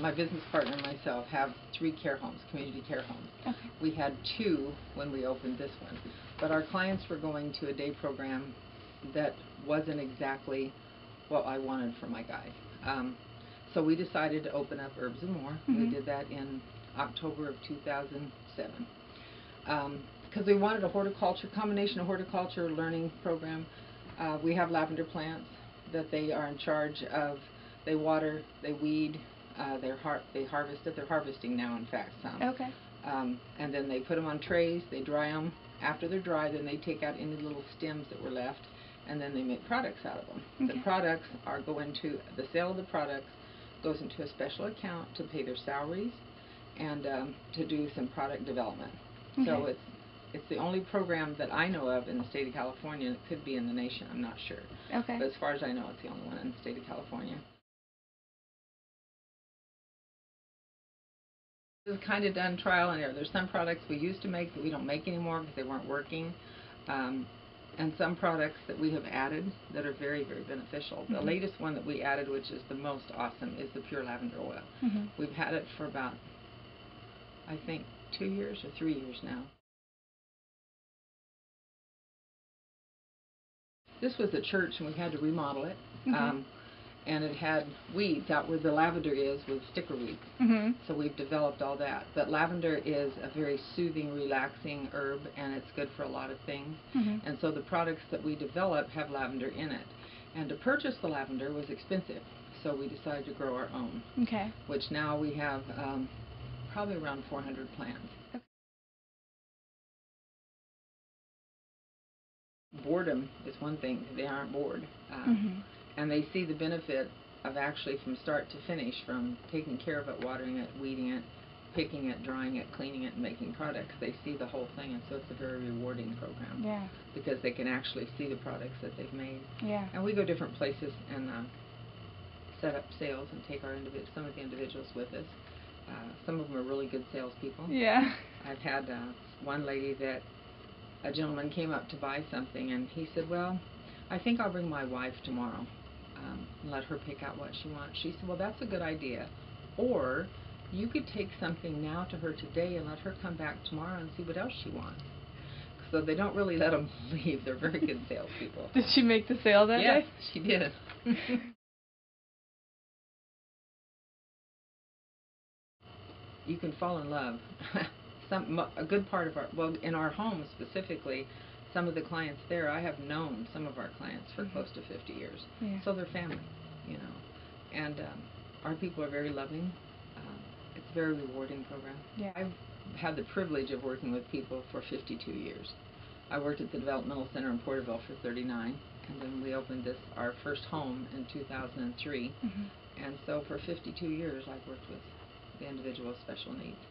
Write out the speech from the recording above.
my business partner and myself have three care homes, community care homes. Okay. We had two when we opened this one, but our clients were going to a day program that wasn't exactly what I wanted for my guy. Um, so we decided to open up Herbs and More. We Mhm. did that in October of 2007. Because we wanted a horticulture, combination of horticulture learning program. Uh, we have lavender plants that they are in charge of. They water, they weed, uh, they're har- they harvest it. They're harvesting now, in fact, some. Okay. Um, and then they put them on trays, they dry them. After they're dry, then they take out any little stems that were left, and then they make products out of them. The products are go into, the sale of the products goes into a special account to pay their salaries and um, to do some product development. Okay. So it's, it's the only program that I know of in the state of California, it could be in the nation, I'm not sure. Okay. But as far as I know, it's the only one in the state of California. Is kind of done trial and error. There's some products we used to make that we don't make anymore because they weren't working. Um, and some products that we have added that are very, very beneficial. The Mhm. latest one that we added, which is the most awesome, is the pure lavender oil. Mhm. We've had it for about, I think, two years or three years now. This was a church and we had to remodel it. Mhm. Um, and it had weeds out where the lavender is with sticker weeds. Mhm. So we've developed all that. But lavender is a very soothing, relaxing herb and it's good for a lot of things. Mhm. And so the products that we develop have lavender in it. And to purchase the lavender was expensive. So we decided to grow our own, Okay. which now we have um, probably around 400 plants. Okay. Boredom is one thing. They aren't bored. Uh, Mhm. And they see the benefit of actually from start to finish, from taking care of it, watering it, weeding it, picking it, drying it, cleaning it, and making products. They see the whole thing, and so it's a very rewarding program Yeah. because they can actually see the products that they've made. Yeah. And we go different places and uh, set up sales and take our individ- some of the individuals with us. Uh, some of them are really good salespeople. Yeah. I've had uh, one lady that a gentleman came up to buy something, and he said, "Well, I think I'll bring my wife tomorrow um, and let her pick out what she wants." She said, "Well, that's a good idea, or you could take something now to her today and let her come back tomorrow and see what else she wants." So they don't really let them leave. They're very good salespeople. Did she make the sale that yes, day? she did. you can fall in love. Some a good part of our well in our home specifically, some of the clients there I have known some of our clients for close to 50 years. Yeah. So they're family, you know, and um, our people are very loving. Um, it's a very rewarding program. Yeah. I've had the privilege of working with people for 52 years. I worked at the Developmental Center in Porterville for 39, and then we opened this our first home in 2003. Mhm. And so for 52 years, I've worked with the individual with special needs.